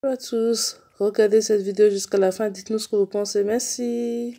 Bonjour à tous, regardez cette vidéo jusqu'à la fin, dites-nous ce que vous pensez, merci.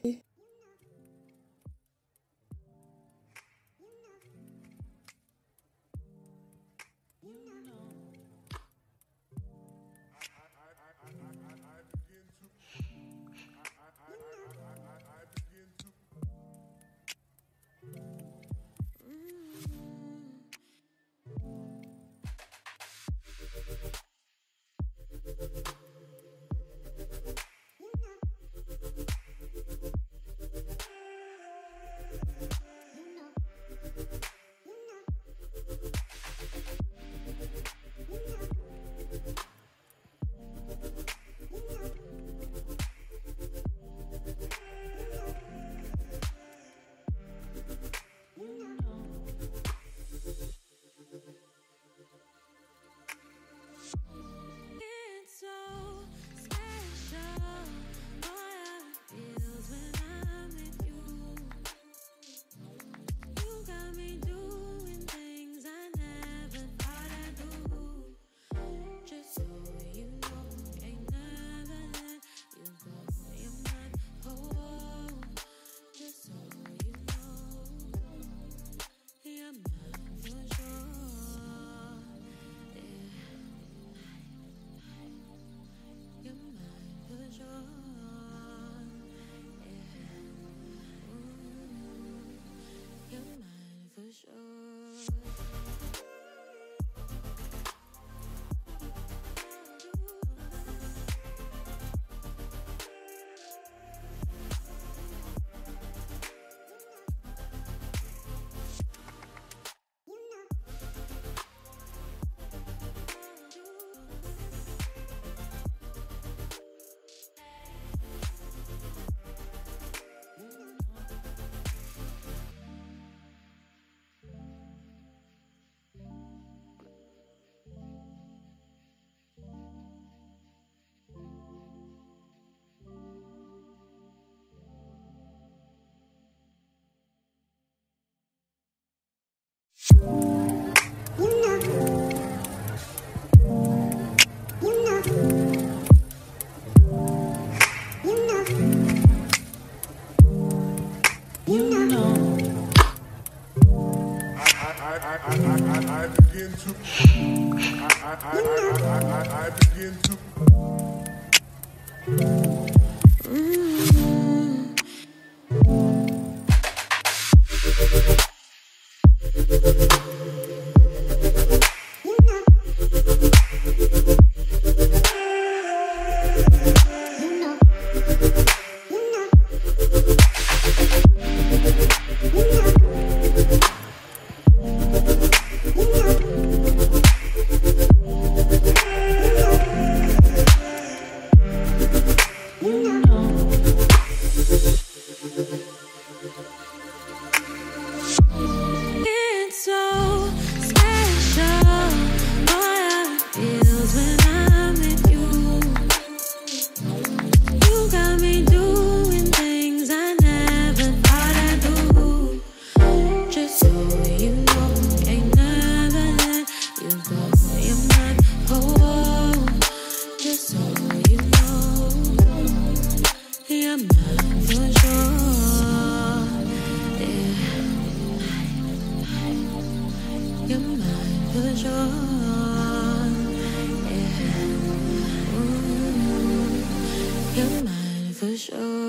show.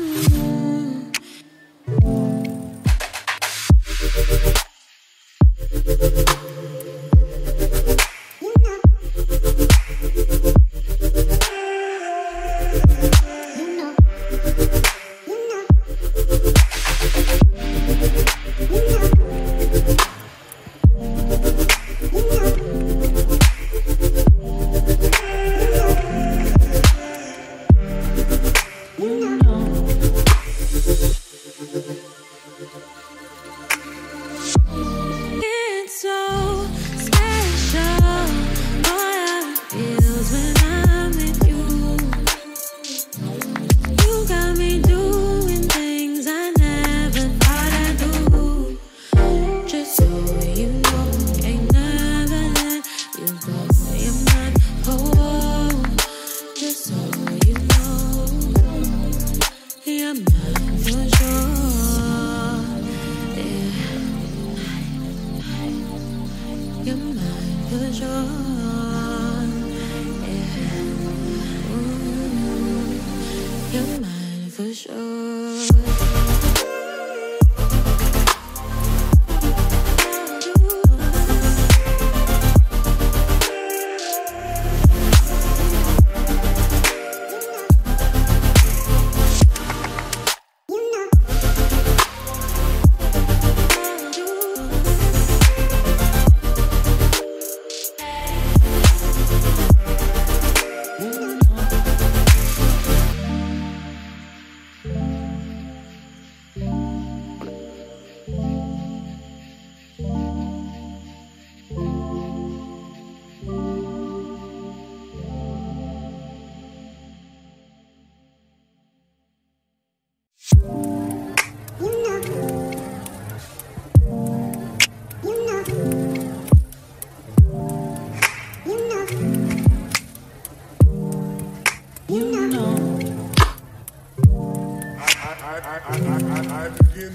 Bonjour.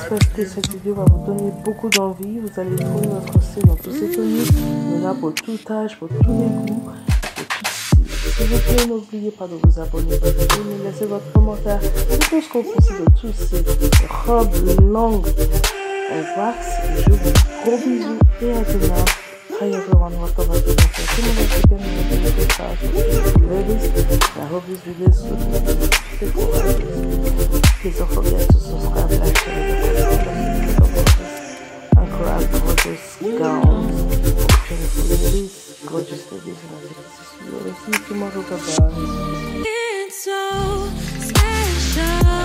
J'espère que cette vidéo va vous donner beaucoup d'envie. Vous allez trouver notre style dans tous ces tenues. Il y en pour tout âge, pour tous les goûts. S'il vous plaît, n'oubliez pas de vous abonner, de me laisser votre commentaire. C'est tout ce qu'on pensez de tous ces robes longues en wax. Je vous gros bisous et à demain. Hi everyone, welcome back to Team Mexican Ladies. I hope this video is for. Please don't forget to subscribe, like, share, and grab gorgeous gowns ladies, gorgeous ladies, and I think this is you. I'll see you tomorrow. Bye-bye. It's so special.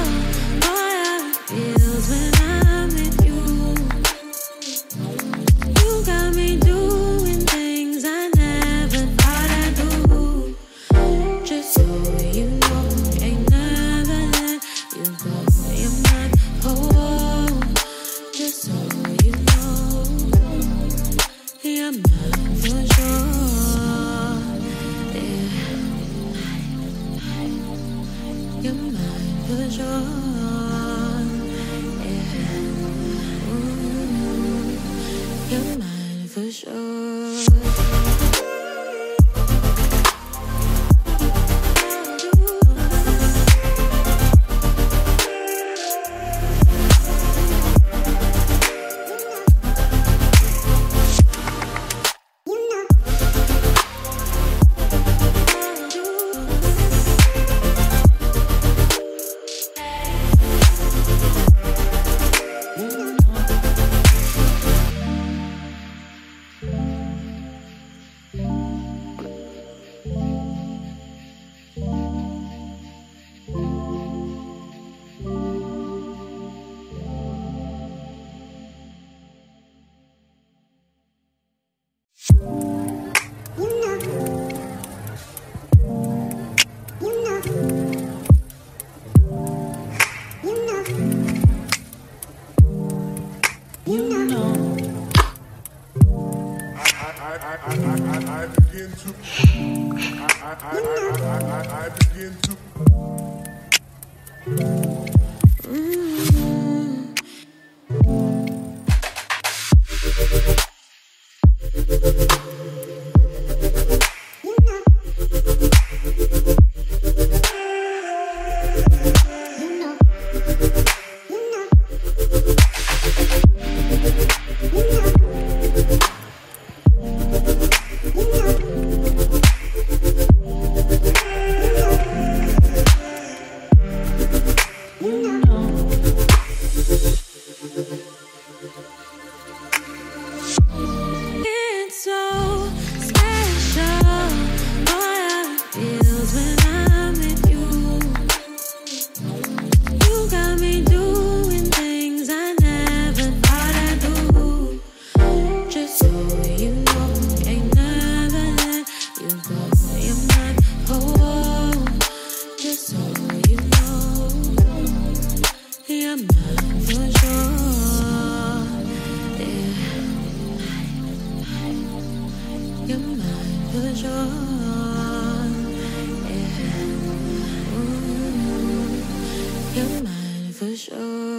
For sure.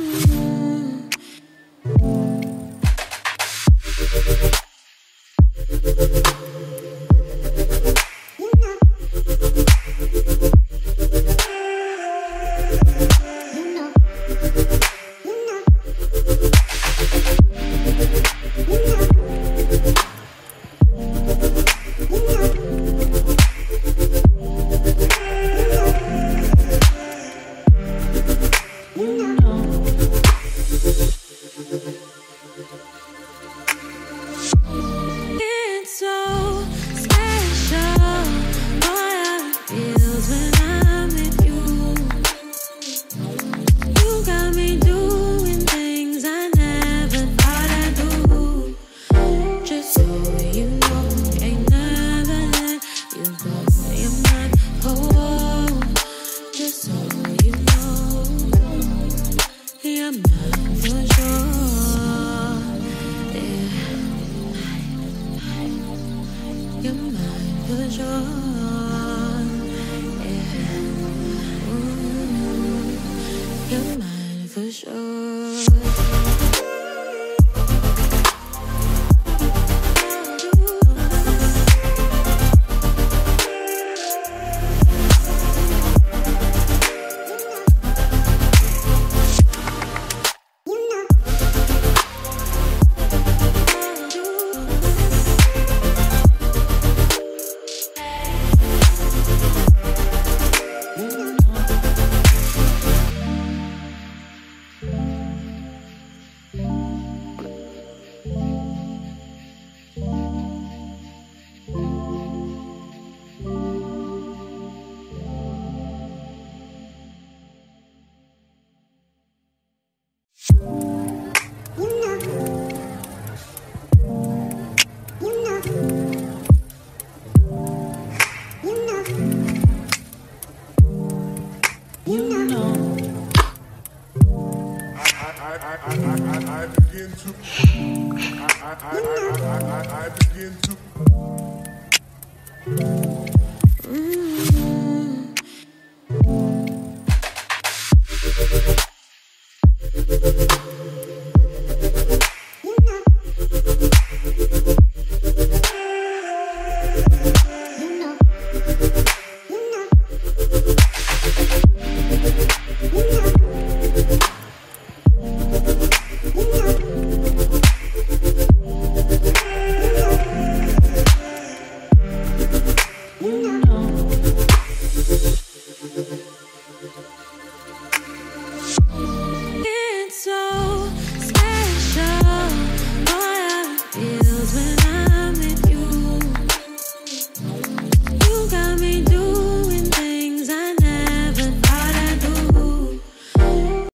Thank you.